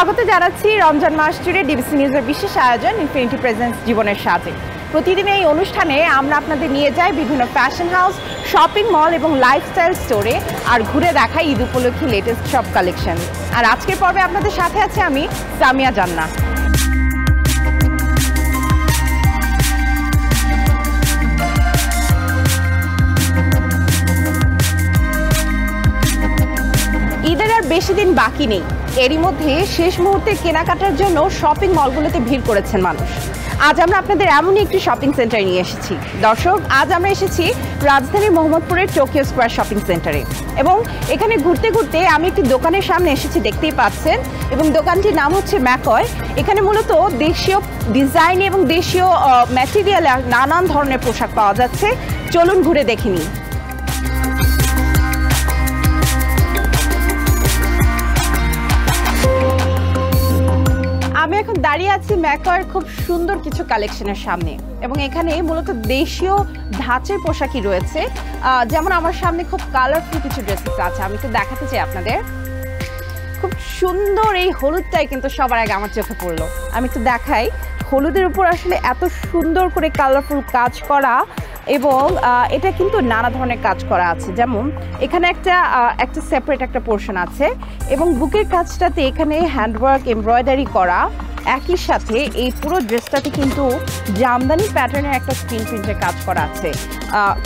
স্বাগত জানাচ্ছি রমজান মাস জুড়ে ডিবিসি নিউজের বিশেষ আয়োজন ইনফিনিটি প্রেজেন্স জীবনের সাথে। প্রতিদিন এই অনুষ্ঠানে আমরা আপনাদের নিয়ে যাই বিভিন্ন ফ্যাশন হাউস শপিং মল এবং লাইফস্টাইল স্টোরে আর ঘুরে দেখাই ঈদ উপলক্ষে লেটেস্ট সব কালেকশন আর আজকের পর্বে আপনাদের সাথে আছে আমি, সামিয়া জান্না ঈদের আর বেশি দিন বাকি নেই। এরই মধ্যে শেষ মুহূর্তে কেনাকাটার জন্য শপিং মলগুলোতে ভিড় করেছেন মানুষ। আজ আমরা আপনাদের এমনই একটি শপিং সেন্টারে নিয়ে এসেছি। দর্শক, আজ আমরা এসেছি রাজধানীর মোহাম্মদপুরের টোকিও স্কোয়ার শপিং সেন্টারে এবং এখানে ঘুরতে ঘুরতে আমি একটি দোকানের সামনে এসেছি, দেখতেই পাচ্ছেন। এবং দোকানটির নাম হচ্ছে ম্যাকয়। এখানে মূলত দেশীয় ডিজাইন এবং দেশীয় ম্যাটেরিয়ালে নানান ধরনের পোশাক পাওয়া যাচ্ছে। চলুন ঘুরে দেখে এখন দাঁড়িয়ে আছি ম্যাকয়ের খুব সুন্দর কিছু কালেকশনের সামনে। এবং এখানে মূলত দেশীয় ধাঁচের পোশাকই রয়েছে। যেমন আমার সামনে খুব কালারফুল কিছু ড্রেসেস আছে। আমি একটু দেখাতে চাই আপনাদের। খুব সুন্দর এই হলুদটাই কিন্তু সবার আগে আমার চোখে পড়ল। আমি একটু দেখাই। হলুদের উপর আসলে এত সুন্দর করে কালারফুল কাজ করা এবং এটা কিন্তু নানা ধরনের কাজ করা আছে। যেমন, এখানে একটা একটা সেপারেট একটা পোর্শন আছে। এবং বুকের কাজটাতে এখানে হ্যান্ডওয়ার্ক এমব্রয়ডারি করা। একই সাথে এই পুরো ড্রেসটাতে কিন্তু জামদানি প্যাটার্নের একটা স্ক্রিন প্রিন্টের কাজ করা আছে।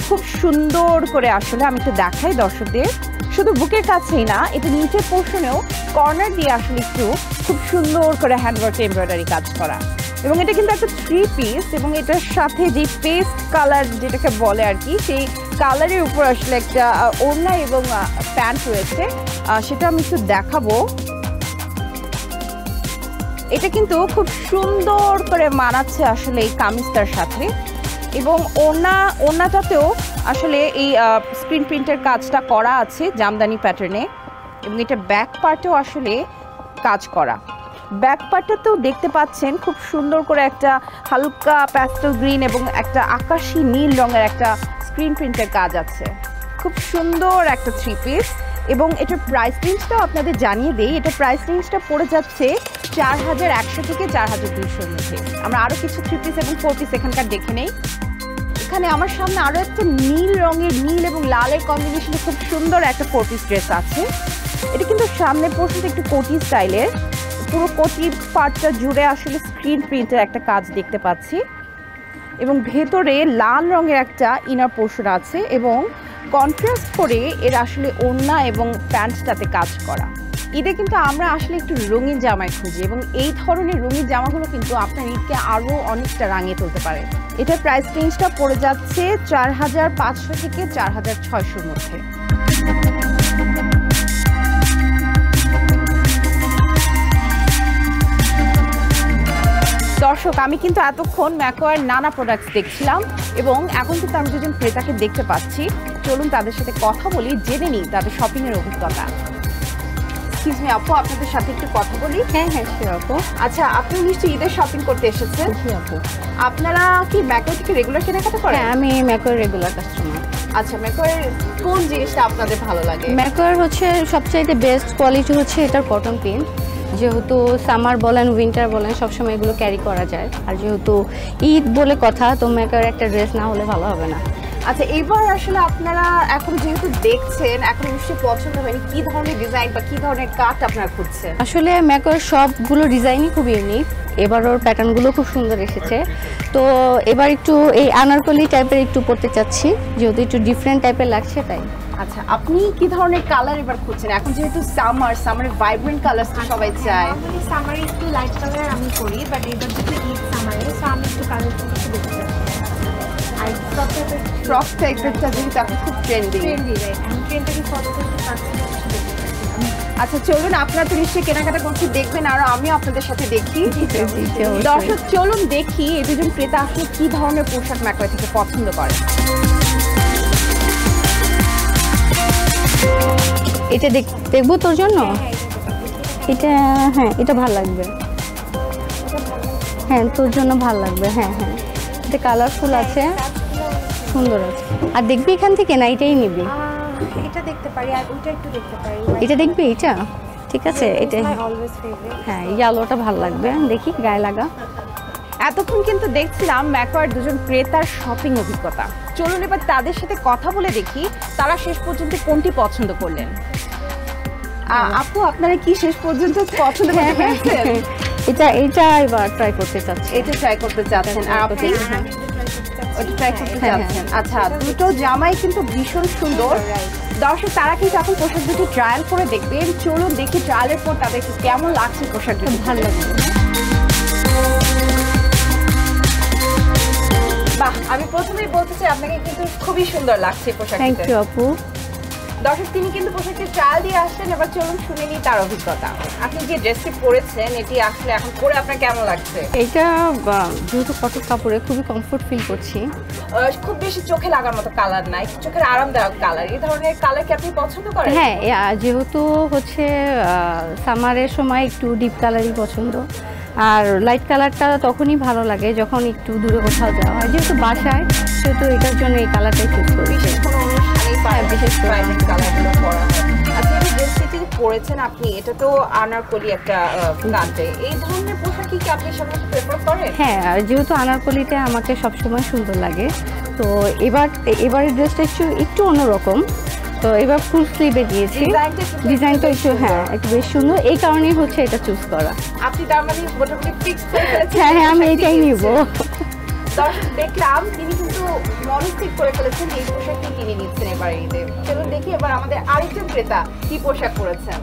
খুব সুন্দর করে আসলে আমি একটু দেখাই দর্শকদের। শুধু বুকের কাছেই না, এটা নিচের পোর্শনেও কর্নার দিয়ে আসলে একটু খুব সুন্দর করে হ্যান্ডওয়ার্ক এমব্রয়ডারি কাজ করা। এবং এটা কিন্তু একটা থ্রি পিস এবং এটার সাথে যে পেস্ট কালার যেটাকে বলে আর কি, সেই কালারের উপর আসলে একটা ওড়না এবং প্যান্ট রয়েছে। সেটা আমি একটু দেখাবো। এটা কিন্তু খুব সুন্দর করে মানাচ্ছে আসলে এই কামিজটার সাথে। এবং ওনা, ওনাটাতেও আসলে এই স্ক্রিন প্রিন্টের কাজটা করা আছে জামদানি প্যাটার্নে এবং এটা ব্যাক পার্টেও আসলে কাজ করা। ব্যাক পার্টটাতেও দেখতে পাচ্ছেন খুব সুন্দর করে একটা হালকা প্যাস্টেল গ্রিন এবং একটা আকাশি নীল রঙের একটা স্ক্রিন প্রিন্টের কাজ আছে। খুব সুন্দর একটা থ্রি পিস এবং এটার প্রাইস রেঞ্জটাও আপনাদের জানিয়ে দিই। এটা প্রাইস রেঞ্জটা পড়ে যাচ্ছে চার হাজার একশো থেকে চার হাজার দুশোর মধ্যে। আমরা আরও কিছু থ্রি পিস এবং ফোর পিস এখানকার দেখে নেই। এখানে আমার সামনে আরও একটা নীল রঙের, নীল এবং লালের কম্বিনেশনে খুব সুন্দর একটা ফোর পিস ড্রেস আছে। এটা কিন্তু সামনে পোর্শনটা একটু কোটি স্টাইলের। পুরো কোটি পার্টটা জুড়ে আসলে স্ক্রিন প্রিন্টের একটা কাজ দেখতে পাচ্ছি। এবং ভেতরে লাল রঙের একটা ইনার পোর্শন আছে এবং কন্ট্রাস্ট করে এর আসলে ওড়না এবং প্যান্টটাতে কাজ করা। ঈদে কিন্তু আমরা আসলে একটু রঙিন জামায় খুঁজি এবং এই ধরনের রঙিন জামাগুলো কিন্তু আপনার ঈদকে আরও অনেকটা রাঙিয়ে তুলতে পারে। এটার প্রাইস রেঞ্জটা পড়ে যাচ্ছে চার হাজার পাঁচশো থেকে চার হাজার ছয়শোর মধ্যে। দর্শক, আমি কিন্তু এতক্ষণ ম্যাকোয়ার নানা প্রোডাক্টস দেখছিলাম এবং এখন কিন্তু আমি দুজন ক্রেতাকে দেখতে পাচ্ছি। চলুন তাদের সাথে কথা বলি জেনে নিই তাদের শপিং এর অভিজ্ঞতা। এক্সকিউজ মি আপু আপনাদের সাথে একটু কথা বলি? হ্যাঁ হ্যাঁ সে আপু। আচ্ছা আপনি নিশ্চয়ই ঈদের শপিং করতে এসেছেন? জি আপু। আপনারা কি ম্যাকো থেকে রেগুলার কেনাকাটা করেন? হ্যাঁ আমি ম্যাকোর রেগুলার কাস্টমার আচ্ছা ম্যাকোয়ের কোন জিনিসটা আপনাদের ভালো লাগে? ম্যাকোর হচ্ছে সবচাইতে বেস্ট কোয়ালিটি হচ্ছে এটার কটন পিন যেহেতু সামার বলেন উইন্টার বলেন সবসময় এগুলো ক্যারি করা যায়। আর যেহেতু ঈদ বলে কথা তো ম্যাকোর একটা ড্রেস না হলে ভালো হবে না। আচ্ছা এবার আসলে আপনারা এখন যেহেতু দেখছেন এখন নিশ্চয়ই পছন্দ হয়নি কি ধরনের ডিজাইন বা কি ধরনের কাট আপনারা খুঁজছেন? আসলে ম্যাকোর সবগুলো ডিজাইনই খুব ইউনিক এবার ওর প্যাটার্নগুলো খুব সুন্দর এসেছে। তো এবার একটু এই আনারকলি টাইপের একটু পড়তে চাচ্ছি যেহেতু একটু ডিফারেন্ট টাইপের লাগছে তাই। আচ্ছা আপনি কি ধরনের কালার এবার খুঁজছেন? এখন যেহেতু সামার সামারের ভাইব্রেন্ট কালার সবাই চায়। নর্মালি সামারে একটু লাইট কালার আমি করি বাট এবার যেহেতু ঈদ সামারে সো আমি একটু। আর ফ্রক টাইপের ফ্রক টাইপেরটা যেহেতু এখন খুব ট্রেন্ডি আমি। আচ্ছা চলুন আপনারা তো নিশ্চয়ই কেনাকাটা করতে দেখবেন আর আমিও আপনাদের সাথে দেখি দর্শক চলুন দেখি এই দুজন ক্রেতা আসলে কি ধরনের পোশাক ম্যাকওয়ে থেকে পছন্দ করে। এটা দেখ- দেখব তোর জন্য? হ্যাঁ, এটা হ্যাঁ এটা ভালো লাগবে। হ্যাঁ তোর জন্য ভালো লাগবে হ্যাঁ হ্যাঁ। এটা কালারফুল আছে। কাজগুলো সুন্দর আছে। আর দেখবি এখান থেকে না এটাই নিবি। এটা দেখতে পারি আর ওইটা একটু দেখতে পারি। এটা দেখবি এটা? ঠিক আছে এটা। অলওয়েজ ফেভারিট হ্যাঁ ইয়ালোটা ভালো লাগবে দেখি গায়ে লাগা। এতক্ষণ কিন্তু দেখছিলাম ম্যাকওয়ার দুজন ক্রেতার শপিং অভিজ্ঞতা। চলুন এবার তাদের সাথে কথা বলে দেখি তারা শেষ পর্যন্ত কোনটি পছন্দ করলেন। আপু আপনারা কি শেষ পর্যন্ত পছন্দ পেরেছেন? এটা এটা এবার ট্রাই করতে চাচ্ছি। এটা ট্রাই করতে চাচ্ছেন। আর আপনি? হ্যাঁ। ওটা ট্রাই করতে হ্যাঁ, চাচ্ছেন আচ্ছা দুটো জামাই কিন্তু ভীষণ সুন্দর। দর্শক তারা কিন্তু এখন পোশাক দুটি ট্রায়াল করে দেখবেন চলুন দেখি ট্রায়ালের পর তাদের কেমন লাগছে পোশাক দুটি। ভালো লাগছে। বাহ আমি প্রথমেই বলতে চাই আপনাকে কিন্তু খুবই সুন্দর লাগছে পোশাক থ্যাংক ইউ আপু। দর্শক তিনি কিন্তু পোশাকটি ট্রায়াল দিয়ে আসছেন এবার চলুন শুনে নিই তার অভিজ্ঞতা। আপনি যে ড্রেসটি পরেছেন এটি আসলে এখন পরে আপনার কেমন লাগছে? এটা যেহেতু কটক কাপড়ে খুবই কমফোর্ট ফিল করছি। খুব বেশি চোখে লাগার মতো কালার নাই চোখের আরামদায়ক কালার এই ধরনের কালার কি আপনি পছন্দ করেন? হ্যাঁ যেহেতু হচ্ছে সামারের সময় একটু ডিপ কালারই পছন্দ। আর লাইট কালারটা তখনই ভালো লাগে যখন একটু দূরে কোথাও যাওয়া হয়। যেহেতু বাসায় সেহেতু এটার জন্য এই কালারটাই চুজ করেছি। বিশেষ হ্যাঁ। প্রাইভেট কালারগুলো হয় আচ্ছা এই পরেছেন আপনি এটা তো আনারকলি একটা কাটে এই ধরনের পোশাক কি আপনি সাধারণত প্রেফার করেন? হ্যাঁ যেহেতু আনারকলিতে আমাকে সবসময় সুন্দর লাগে তো এবার এবারের ড্রেসটা একটু একটু অন্যরকম। তো এবার ফুল স্লিভে দিয়েছি। ডিজাইনটা একটু হ্যাঁ একটু বেশ সুন্দর। এই কারণেই হচ্ছে এটা চুজ করা। আপনি তার মানে মোটামুটি ফিক্স করে হ্যাঁ হ্যাঁ আমি এটাই নিব। দর্শক দেখলাম তিনি কিন্তু মনস্থির করে ফেলেছেন এই পোশাকটি কিনে নিচ্ছেন এবার ঈদে চলুন দেখি এবার আমাদের আরেকজন ক্রেতা কি পোশাক পরেছেন।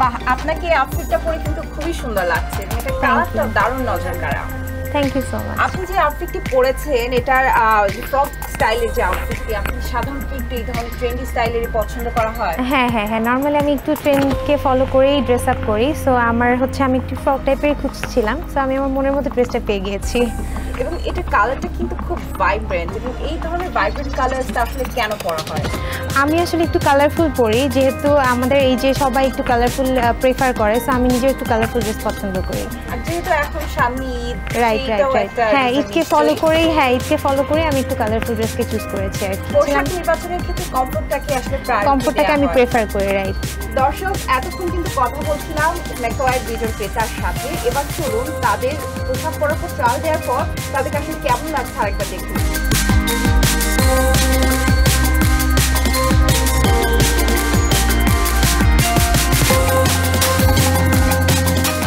বাহ আপনাকে আউটফিটটা পরে কিন্তু খুবই সুন্দর লাগছে। এবং এটা কালারটা দারুণ নজর কাড়া থ্যাংক ইউ সো মাচ আপনি যে আউটফিটটি পরেছেন এটার ফ্রক স্টাইলের যে আউটফিটটি আপনি সাধারণত একটু এই ধরনের ট্রেন্ডি স্টাইলেরই পছন্দ করা হয়? হ্যাঁ হ্যাঁ হ্যাঁ নর্মালি আমি একটু ট্রেন্ডকে ফলো করেই ড্রেস আপ করি। সো আমার হচ্ছে আমি একটু ফ্রক টাইপের খুঁজছিলাম। সো আমি আমার মনের মতো ড্রেসটা পেয়ে গিয়েছি। এবং এটা কালারটা কিন্তু খুব ভাইব্রেন্ট এবং এই ধরনের ভাইব্রেন্ট কালারসটা আসলে কেন পরা হয়? আমি আসলে একটু কালারফুল পরি যেহেতু আমাদের এই যে সবাই একটু কালারফুল প্রেফার করে সো আমি নিজেও একটু কালারফুল ড্রেস পছন্দ করি। আর যেহেতু এখন সামনে রাইট রাইট রাইট হ্যাঁ ঈদকে ফলো করেই হ্যাঁ ঈদকে ফলো করে আমি একটু কালারফুল ড্রেসকে চুজ করেছি আর পোশাক নির্বাচনের ক্ষেত্রে কমফোর্টটাকে আসলে কমফোর্টটাকে আমি প্রেফার করি রাইট দর্শক এতক্ষণ কিন্তু কথা বলছিলাম মেকওয়ার দুজন ক্রেতার সাথে। এবার চলুন তাদের পোশাক পরার পর ট্রায়াল দেওয়ার পর তাদের কাছে কেমন লাগছে আরেকবার দেখুন।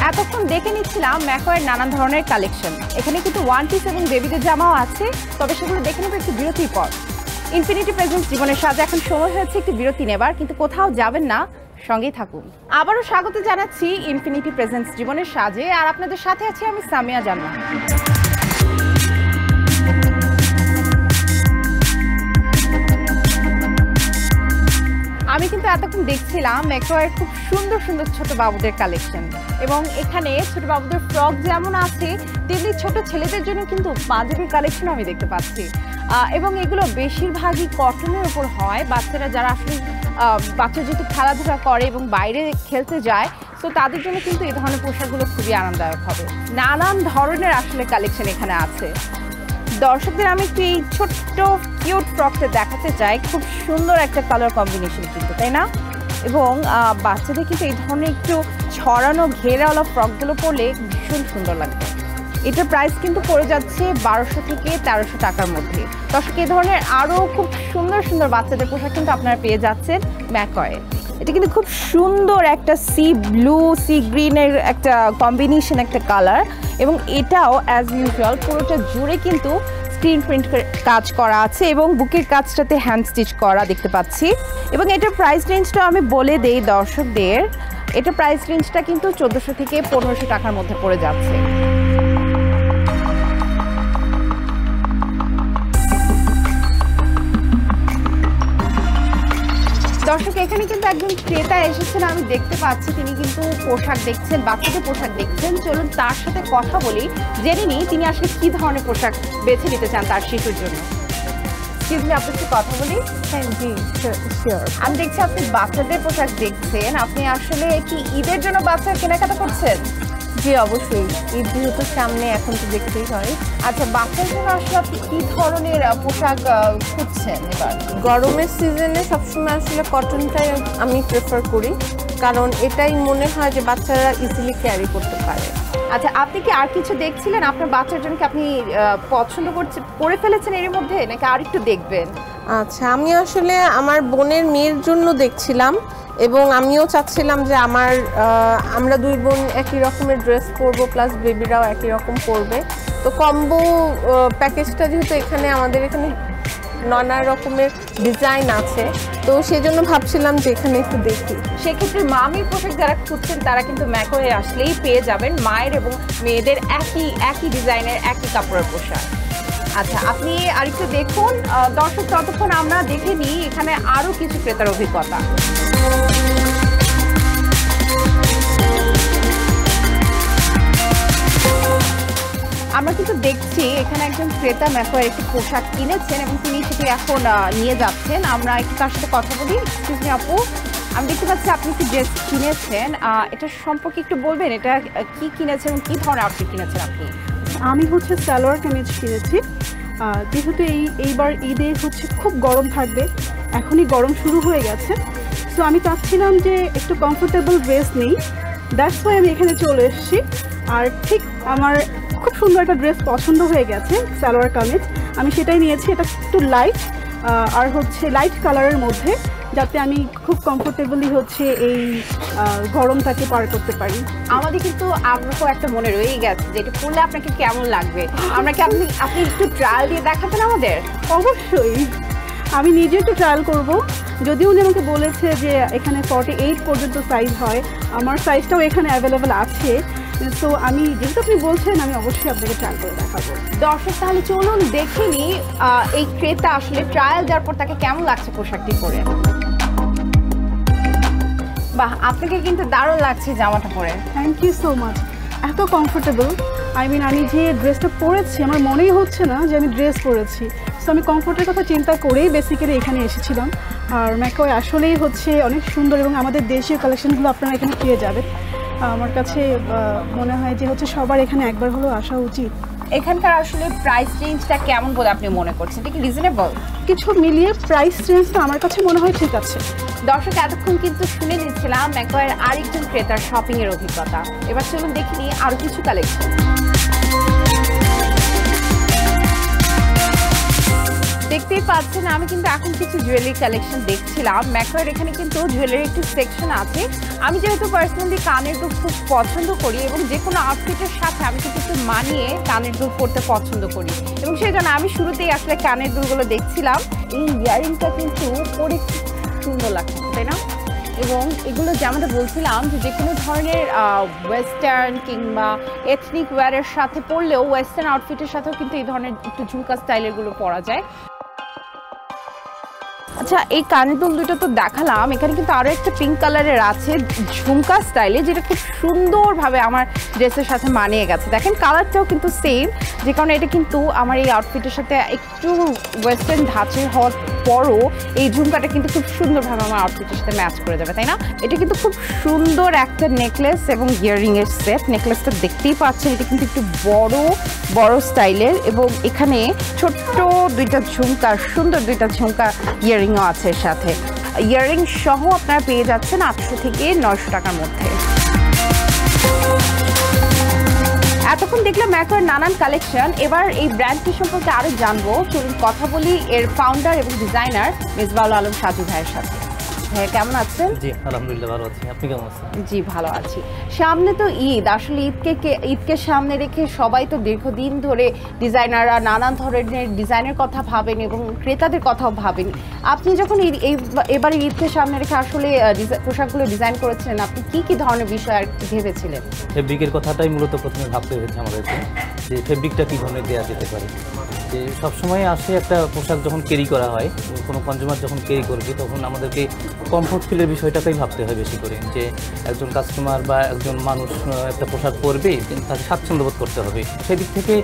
এতক্ষণ দেখে নিচ্ছিলাম ম্যাকওয়ার নানান ধরনের কালেকশন। এখানে কিন্তু ওয়ান পিস এবং বেবিদের জামাও আছে, তবে সেগুলো দেখে নেব একটু বিরতির পর। ইনফিনিটি প্রেজেন্স জীবনের সাজে এখন সময় হয়েছে একটু বিরতি নেবার, কিন্তু কোথাও যাবেন না, সঙ্গেই থাকুন। আবারও স্বাগত জানাচ্ছি ইনফিনিটি প্রেজেন্স জীবনের সাজে, আর আপনাদের সাথে আছি আমি সামিয়া জান্না আমি কিন্তু এতক্ষণ দেখছিলাম মেকওয়ার খুব সুন্দর সুন্দর ছোট বাবুদের কালেকশন এবং এখানে ছোট বাবুদের ফ্রক যেমন আছে, তেমনি ছোট ছেলেদের জন্য কিন্তু পাঞ্জাবির কালেকশন আমি দেখতে পাচ্ছি। এবং এগুলো বেশিরভাগই কটনের উপর হয়। বাচ্চারা যারা আসলে বাচ্চা যেহেতু খেলাধুলা করে এবং বাইরে খেলতে যায়, তো তাদের জন্য কিন্তু এই ধরনের পোশাকগুলো খুবই আরামদায়ক হবে। নানান ধরনের আসলে কালেকশন এখানে আছে। দর্শকদের আমি একটু এই ছোট্ট কিউট ফ্রকটা দেখাতে চাই। খুব সুন্দর একটা কালার কম্বিনেশন কিন্তু, তাই না? এবং বাচ্চাদের কিন্তু এই ধরনের একটু ছড়ানো, ঘেরাওয়ালা ফ্রকগুলো পরলে ভীষণ সুন্দর লাগবে এটার প্রাইস কিন্তু পড়ে যাচ্ছে বারোশো থেকে তেরোশো টাকার মধ্যে। দর্শক এই ধরনের আরও খুব সুন্দর সুন্দর বাচ্চাদের পোশাক কিন্তু আপনারা পেয়ে যাচ্ছেন ম্যাকয়ে এটা কিন্তু খুব সুন্দর একটা সি ব্লু সি গ্রিনের একটা কম্বিনেশন একটা কালার এবং এটাও অ্যাজ ইউজুয়াল পুরোটা জুড়ে কিন্তু স্ক্রিন প্রিন্ট কাজ করা আছে এবং বুকের কাজটাতে হ্যান্ড স্টিচ করা দেখতে পাচ্ছি। এবং এটার প্রাইস রেঞ্জটা আমি বলে দেই দর্শকদের, এটা প্রাইস রেঞ্জটা কিন্তু চোদ্দোশো থেকে পনেরোশো টাকার মধ্যে পড়ে যাচ্ছে। দর্শক এখানে কিন্তু একজন ক্রেতা এসেছেন আমি দেখতে পাচ্ছি তিনি কিন্তু পোশাক দেখছেন বাচ্চাদের পোশাক দেখছেন। চলুন তার সাথে কথা বলি জেনে নিই তিনি আসলে কি ধরনের পোশাক বেছে নিতে চান তার শিশুর জন্য। কথা বলি? হ্যাঁ আমি দেখছি আপনি বাচ্চাদের পোশাক দেখছেন আপনি আসলে কি ঈদের জন্য বাচ্চার কেনাকাটা করছেন? জি অবশ্যই। ঈদ যেহেতু সামনে এখন তো দেখতেই হয়। আচ্ছা বাচ্চার জন্য আসলে আপনি কি ধরনের পোশাক খুঁজছেন এবার? গরমের সিজনে সবসময় আসলে কটনটাই আমি প্রেফার করি। কারণ এটাই মনে হয় যে বাচ্চারা ইজিলি ক্যারি করতে পারে। আচ্ছা আপনি কি আর কিছু দেখছিলেন? আপনার বাচ্চার জন্য কি আপনি পছন্দ করছে করে ফেলেছেন এর মধ্যে? নাকি আর একটু দেখবেন? আচ্ছা আমি আসলে আমার বোনের মেয়ের জন্য দেখছিলাম। এবং আমিও চাচ্ছিলাম যে আমার আমরা দুই বোন একই রকমের ড্রেস পরবো প্লাস বেবিরাও একই রকম পরবে। তো কম্বো প্যাকেজটা যেহেতু এখানে, আমাদের এখানে নানা রকমের ডিজাইন আছে। তো সেই জন্য ভাবছিলাম যে এখানে একটু দেখি। সেক্ষেত্রে মামির পোশাক যারা খুঁজছেন, তারা কিন্তু ম্যাকোয়ে আসলেই পেয়ে যাবেন মায়ের এবং মেয়েদের একই একই ডিজাইনের একই কাপড়ের পোশাক। আচ্ছা আপনি আরেকটু দেখুন দর্শক ততক্ষণ আমরা দেখে নিই এখানে আরও কিছু ক্রেতার অভিজ্ঞতা। আমরা কিন্তু দেখছি এখানে একজন ক্রেতা ম্যাকোয়ের একটি পোশাক কিনেছেন এবং তিনি সেটি এখন নিয়ে যাচ্ছেন। আমরা একটু তার সাথে কথা বলি। এক্সকিউজ আপু, আমি দেখতে পাচ্ছি আপনি একটি ড্রেস কিনেছেন। এটা সম্পর্কে একটু বলবেন, এটা কি কিনেছেন এবং কি ধরনের আউটফিট কিনেছেন আপনি? আমি হচ্ছে সালোয়ার কামিজ কিনেছি। যেহেতু এই এইবার ঈদে হচ্ছে খুব গরম থাকবে, এখনই গরম শুরু হয়ে গেছে। সো আমি চাচ্ছিলাম যে একটু কমফোর্টেবল ড্রেস নেই। দ্যাটস ওয়াই আমি এখানে চলে এসেছি। আর ঠিক আমার খুব সুন্দর একটা ড্রেস পছন্দ হয়ে গেছে, সালোয়ার কামিজ। আমি সেটাই নিয়েছি, এটা একটু লাইট আর হচ্ছে লাইট কালারের মধ্যে যাতে আমি খুব কমফোর্টেবলি হচ্ছে এই গরমটাকে পার করতে পারি। আমাদের কিন্তু আগ্রহ একটা মনে রয়ে গেছে যে এটা পড়লে আপনাকে কেমন লাগবে? আমরা কি আপনি আপনি একটু ট্রায়াল দিয়ে দেখাবেন আমাদের? অবশ্যই। আমি নিজে একটু ট্রায়াল করব। যদিও উনি আমাকে বলেছে যে এখানে ফর্টি এইট পর্যন্ত সাইজ হয় আমার সাইজটাও এখানে অ্যাভেলেবেল আছে। তো আমি যেহেতু আপনি বলছেন, আমি অবশ্যই আপনাকে ট্রায়াল করে দেখাবো। দর্শক, তাহলে চলুন দেখে নি এই ক্রেতা আসলে ট্রায়াল দেওয়ার পর তাকে কেমন লাগছে পোশাকটি পরে। বাহ, আপনাকে কিন্তু দারুণ লাগছে জামাটা পরে। থ্যাংক ইউ সো মাচ এত কমফোর্টেবল আই মিন আমি যে ড্রেসটা পরেছি, আমার মনেই হচ্ছে না যে আমি ড্রেস পরেছি। সো আমি কমফোর্টের কথা চিন্তা করেই বেসিক্যালি এখানে এসেছিলাম। আর ম্যাকওয়ে আসলেই হচ্ছে অনেক সুন্দর এবং আমাদের দেশীয় কালেকশনগুলো আপনারা এখানে পেয়ে যাবেন। আমার কাছে মনে হয় যে হচ্ছে সবার এখানে একবার হলেও আসা উচিত। এখানকার আসলে প্রাইস রেঞ্জটা কেমন বলে আপনি মনে করছেন? এটা কি রিজনেবল কিছু মিলিয়ে প্রাইস রেঞ্জটা আমার কাছে মনে হয় ঠিক আছে। দর্শক এতক্ষণ কিন্তু শুনে নিচ্ছিলাম ম্যাকোয়ের আরেকজন ক্রেতার শপিংয়ের অভিজ্ঞতা। এবার চলুন দেখিনি আরও কিছু কালেকশন দেখতেই পাচ্ছেন, আমি কিন্তু এখন কিছু জুয়েলারি কালেকশন দেখছিলাম। ম্যাকওয়ার এখানে কিন্তু জুয়েলারি একটি সেকশন আছে। আমি যেহেতু পার্সোনালি কানের দুল খুব পছন্দ করি এবং যে কোনো আউটফিটের সাথে আমি কিন্তু একটু মানিয়ে কানের দুল পরতে পছন্দ করি। এবং সেই জন্য আমি শুরুতেই আসলে কানের দুলগুলো দেখছিলাম। এই ইয়ারিংটা কিন্তু পরে সুন্দর লাগছে, তাই না? এবং এগুলো যেমনটা বলছিলাম যে যে কোনো ধরনের ওয়েস্টার্ন কিংবা এথনিক ওয়্যারের সাথে পরলেও ওয়েস্টার্ন আউটফিটের সাথেও কিন্তু এই ধরনের একটু ঝুমকা স্টাইলেরগুলো পরা যায়। আচ্ছা এই কানের দুটো তো দেখালাম। এখানে কিন্তু আরও একটা পিঙ্ক কালারের আছে, ঝুমকা স্টাইলে যেটা খুব সুন্দরভাবে আমার ড্রেসের সাথে মানিয়ে গেছে। দেখেন কালারটাও কিন্তু সেম যে কারণে এটা কিন্তু আমার এই আউটফিটের সাথে একটু ওয়েস্টার্ন ধাঁচের হওয়ার পরও এই ঝুমকাটা কিন্তু খুব সুন্দরভাবে আমার আউটফিটের সাথে ম্যাচ করে যাবে, তাই না? এটা কিন্তু খুব সুন্দর একটা নেকলেস এবং ইয়াররিং এর সেট নেকলেসটা দেখতেই পাচ্ছেন, এটা কিন্তু একটু বড় বড় স্টাইলের এবং এখানে ছোট্ট দুইটা ঝুমকা, সুন্দর দুইটা ঝুমকা ইয়াররিংও আছে সাথে। ইয়াররিং সহ আপনারা পেয়ে যাচ্ছেন আটশো থেকে নয়শো টাকার মধ্যে। এতক্ষণ দেখলাম ম্যাকোর নানান কালেকশন এবার এই ব্র্যান্ডটি সম্পর্কে আরও জানব। চলুন কথা বলি এর ফাউন্ডার এবং ডিজাইনার মেজবাউল আলম সাজু ভাইয়ের সাথে। কেমন আছেন? জি আলহামদুলিল্লাহ ভালো আছি। আপনি কেমন আছেন? জি ভালো আছি। সামনে তো ঈদ আসলে ঈদকে ঈদকে সামনে রেখে সবাই তো দীর্ঘদিন ধরে ডিজাইনাররা নানান ধরনের ডিজাইনের কথা ভাবেন এবং ক্রেতাদের কথাও ভাবেন। আপনি যখন এই এবারে ঈদকে সামনে রেখে আসলে পোশাকগুলো ডিজাইন করেছিলেন আপনি কি কি ধরনের বিষয় আর ভেবেছিলেন? এই কথাটাই মূলত প্রথমে ভাবতে হয়েছে আমাদেরকে। যে ফেব্রিকটা কী ধরনের দেওয়া যেতে পারে? যে সবসময় আসে একটা পোশাক যখন ক্যারি করা হয়, কোনো কনজিউমার যখন ক্যারি করবে, তখন আমাদেরকে কমফোর্ট ফিলের বিষয়টাকেই ভাবতে হয় বেশি করে। যে একজন কাস্টমার বা একজন মানুষ একটা পোশাক পরবে তাকে স্বাচ্ছন্দ্য বোধ করতে হবে। সেদিক থেকে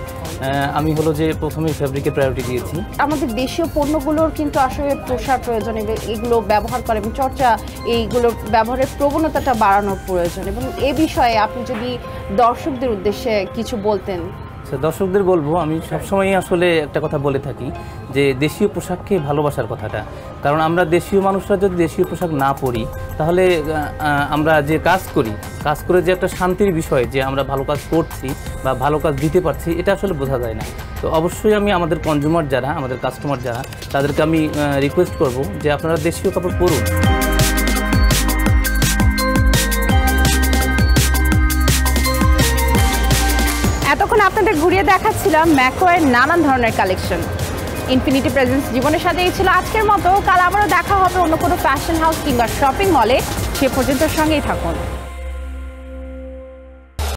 আমি হলো যে প্রথমেই ফেব্রিকে প্রায়োরিটি দিয়েছি। আমাদের দেশীয় পণ্যগুলোর কিন্তু আসলে প্রসার প্রয়োজন এগুলো ব্যবহার করে এবং চর্চা, এইগুলোর ব্যবহারের প্রবণতাটা বাড়ানোর প্রয়োজন। এবং এ বিষয়ে আপনি যদি দর্শকদের উদ্দেশ্যে কিছু বলতেন। দর্শকদের বলব, আমি সবসময়ই আসলে একটা কথা বলে থাকি যে দেশীয় পোশাককে ভালোবাসার কথাটা। কারণ আমরা দেশীয় মানুষরা যদি দেশীয় পোশাক না পরি, তাহলে আমরা যে কাজ করি, কাজ করে যে একটা শান্তির বিষয়, যে আমরা ভালো কাজ করছি বা ভালো কাজ দিতে পারছি, এটা আসলে বোঝা যায় না। তো অবশ্যই আমি আমাদের কনজিউমার যারা, আমাদের কাস্টমার যারা, তাদেরকে আমি রিকোয়েস্ট করব যে আপনারা দেশীয় কাপড় পরুন। আপনাদের ঘুরিয়ে দেখাচ্ছিলাম ম্যাকোয়ের নানান ধরনের কালেকশন ইনফিনিটি প্রেজেন্স জীবনের সাথে এই ছিল আজকের মতো। কাল আবারও দেখা হবে অন্য কোনো ফ্যাশন হাউস কিংবা শপিং মলে সে পর্যন্ত সঙ্গেই থাকুন।